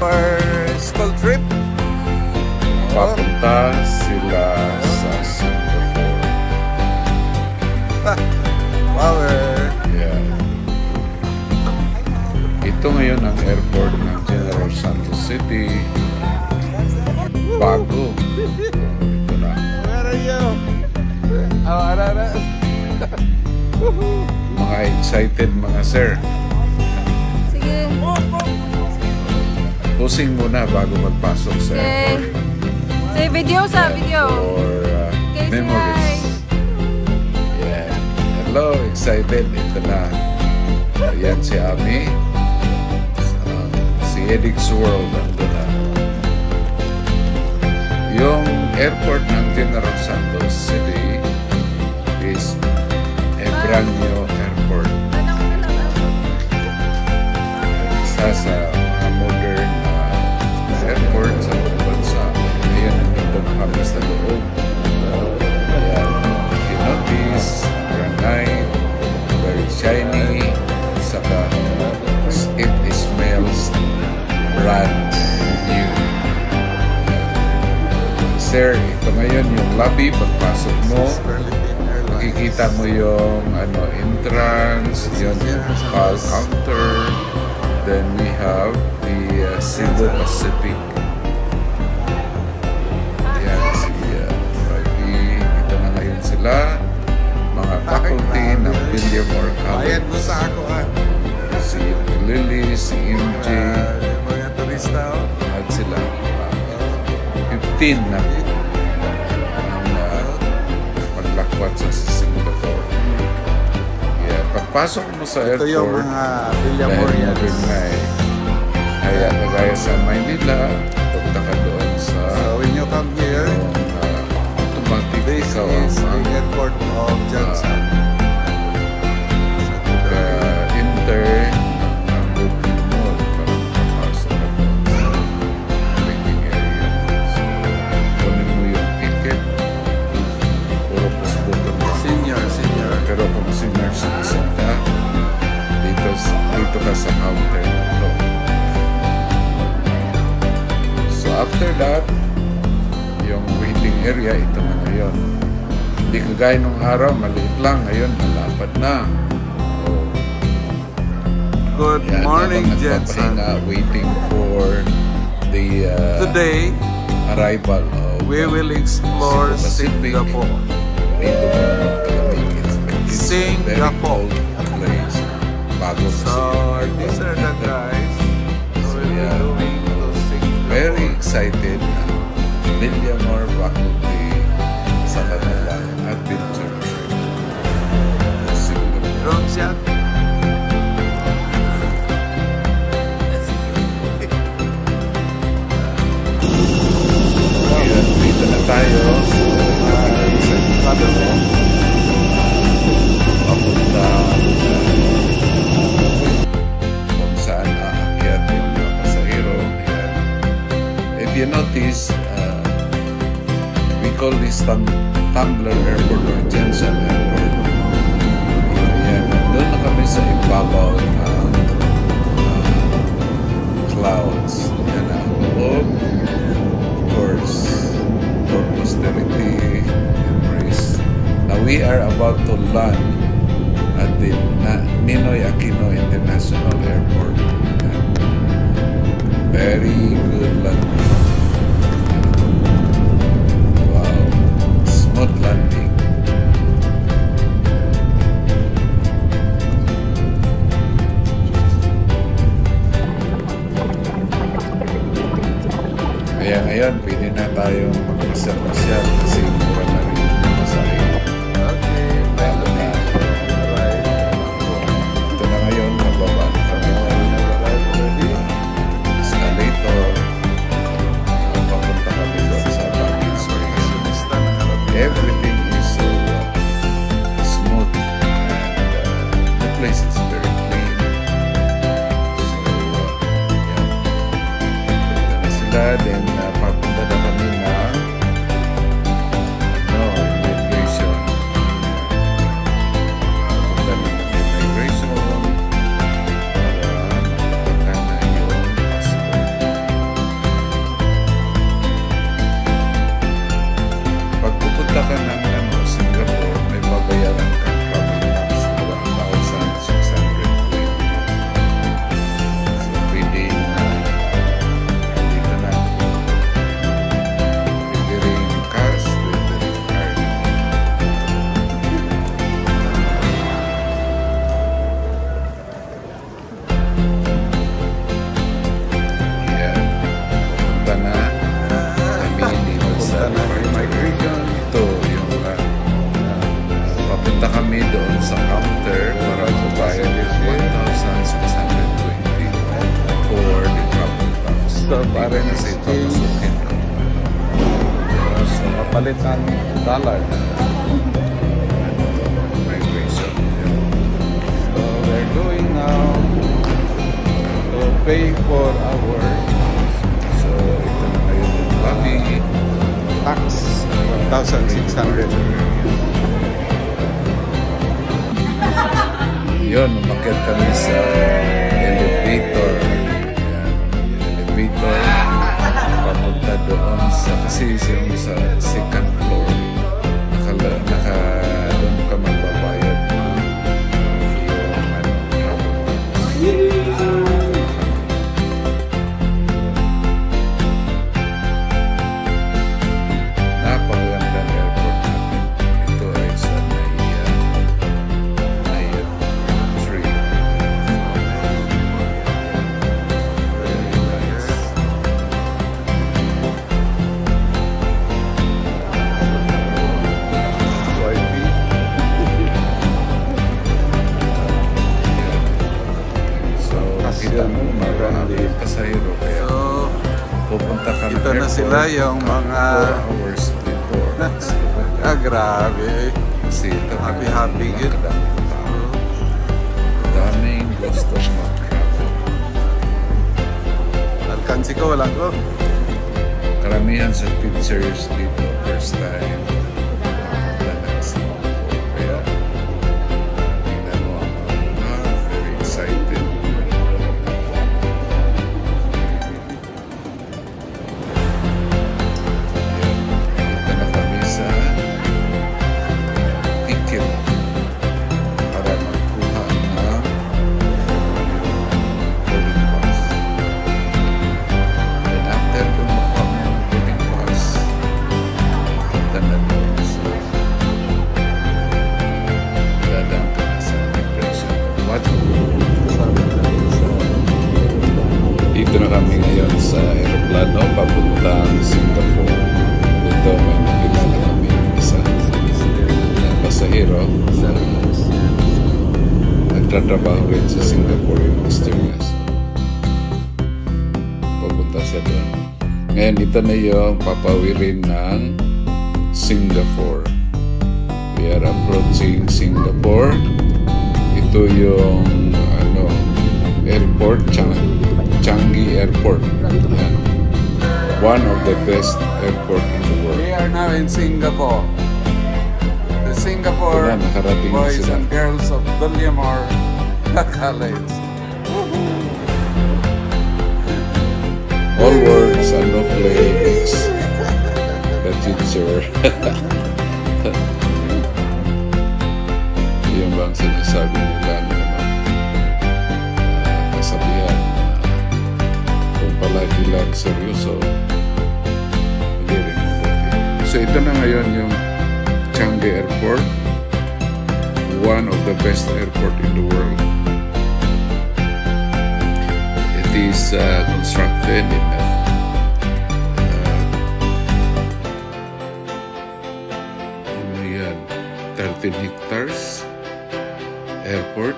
For school trip. Papunta sila sa Singapore. Power. Yeah. Ito ngayon ang airport ng General Santos City. Bago. Ito na. Where are you? Oh, ara, ara. Mga excited mga sir. Sige. Pusing muna bago magpasok sa Okay. airport. Say video sa video. For uh, say memories. Yeah. Hello, excited. Ito na. Ayan si Ami. Uh, si Edix World. Nandun na. Yung airport ng General Santos City is Ebranio Airport. Isa sa mga lobby. Pagpasok mo, makikita mo yung ano entrance, yun yung call counter. Then we have the uh, Cebu Pacific. Ayan si uh, Ravi. Ito na ngayon sila. Mga faculty ng Williamore Bayad mo College. sa ako ah. Si Lily, si MJ, Ah, yung mga turista oh. at sila. Uh, 15 na maglakwat sa Singapore. Yeah, pagpasok mo sa Ito airport, yung mga dahil Villamorians. modern na eh. Kaya kagaya sa Maynila, punta ka doon sa So when you come here, yung, uh, automatic this ikaw is the ang airport of Johnson. mag-enter Kagaya nung araw, maliit lang. Ngayon, malapad na. Oh, Good yan, morning, Jensen. waiting for the uh, Today, arrival of we will explore. Singapore. Singapore. cold place. Bago. So these are the guys who will be Yeah. doing to Singapore. Very excited na Villamor Faculty sa Shot. Ngayon, dito na tayo sa sabi mo papunta kung saan aakyat yung mga pasahero. Ayan. If you notice, uh, we call this tum Tumbler Airport or Jensen Airport. Ayan, doon na kami sa ibabaw ng uh, clouds. and na, loob of course, for posterity embrace. Now we are about to land at the Na- Ninoy Aquino International Airport. Very good landing. Kaya ngayon, pwede na tayong magpasyal-pasyal kasi mura na rin yung masahe. Okay, Lalo na. Alright. Ito na ngayon, mababa na kami ng escalator. Uh, papunta kami doon sa. Basta nakarating. Everything is so uh, smooth and uh, the place is very clean. Dollar. So, we're going now to pay for our so, ito na ngayon yung lobby tax 1,600 yun, umakyat kami sa elevator. Elevator. Papunta doon sa kasi yung sa second yung mga- 4 hours before. ah, grabe. Kasi ito Happy, kami happy, good. nakadaming tao. Daming gusto mag-travel. Alkansi ko, wala ko. Karamihan sa teachers dito, first time, Dito na kami ngayon sa aeroplano papuntang Singapore. Dito may nakilala kami isa na pasahero na nagtatrabaho rin sa Singapore yung Mysterious. Papunta siya doon. Ngayon, ito na yung papawirin ng Singapore. We are approaching Singapore. Ito yung ano, airport, Chang Changi Airport. Yan. One of the best airport in the world. We are now in Singapore. The Singapore Ito na, nakarating Boys and Girls of Williamore College. All words and no play makes the teacher. airport in the world. It is uh, constructed in uh, ano yan, 13 hectares airport.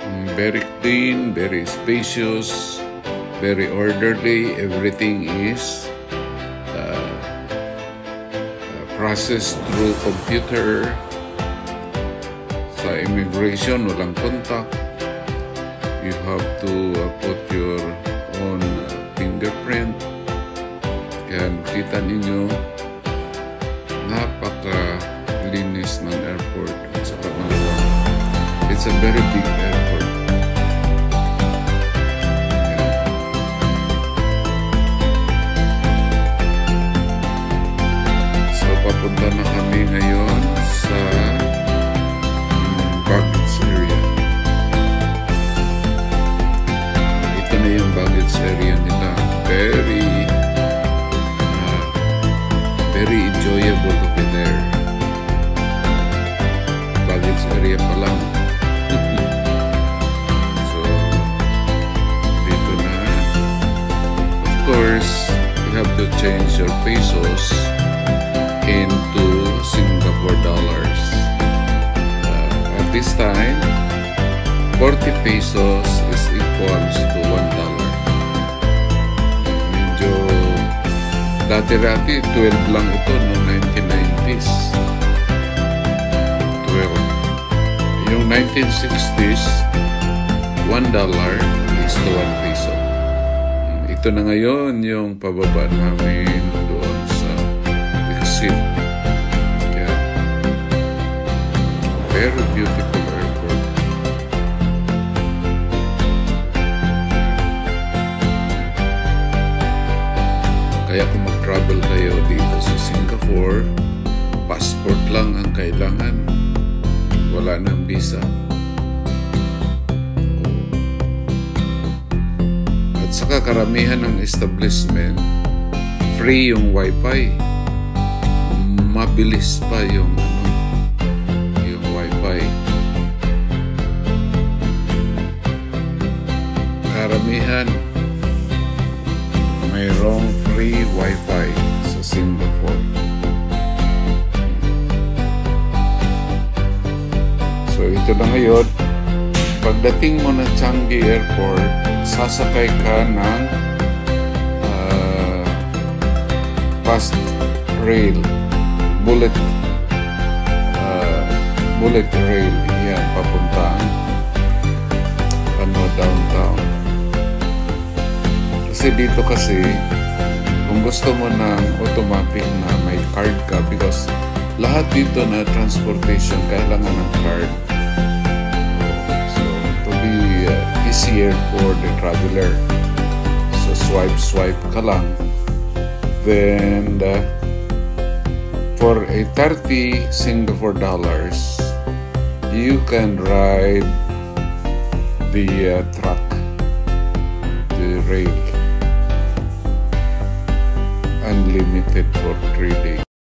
Mm, Very clean, very spacious, very orderly. Everything is uh, uh, processed through computer. Immigration, walang contact. You have to uh, put your own uh, fingerprint. Kaya kita ninyo, napaka-linis ng airport at saka. It's a very big airport. Pesos into Singapore dollars. Uh, at this time, 40 pesos is equals to 1 dollar. Dati-dati, 12 lang ito noong 1990s. 12. Yung 1960s, 1 dollar is to 1 peso. Ito na ngayon yung pababa namin doon sa exit. Kaya, very beautiful airport. Kaya kung mag-travel kayo dito sa Singapore, passport lang ang kailangan. Wala nang visa. Saka karamihan ng establishment, free yung wifi. Mabilis pa yung ano, yung wifi. Karamihan, mayroong free wifi sa Singapore. So ito na ngayon, pagdating mo ng Changi Airport, sasakay ka ng ah, fast rail, bullet ah, bullet rail, yan, papuntang ano, downtown. Kasi dito kasi, kung gusto mo ng automatic na may card ka, because lahat dito na transportation, kailangan ng card. For the traveler. So, swipe, swipe ka lang. Then, uh, for a 30 Singapore dollars, you can ride the uh, truck, the rail, unlimited for three days.